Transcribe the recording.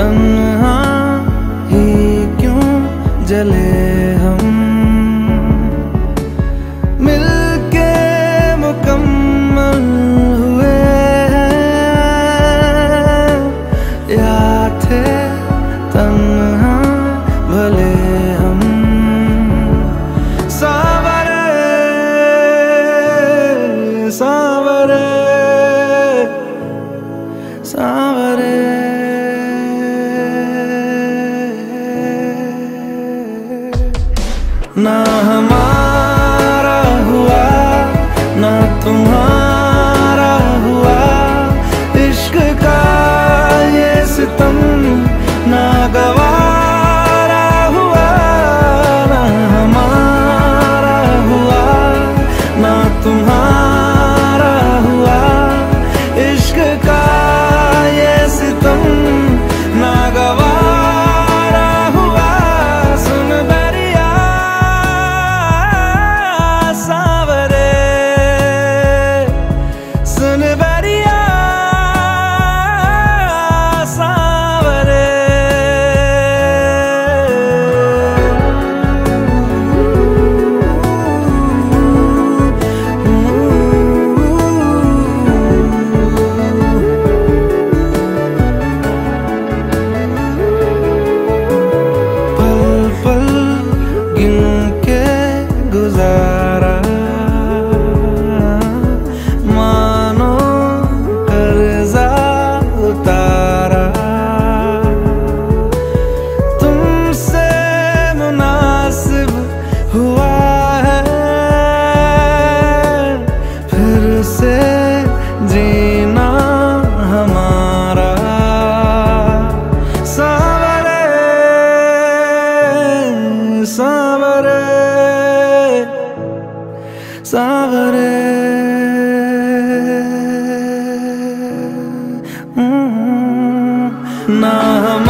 तन्हा ही क्यों जले? ना सावरे हम्म, ना हम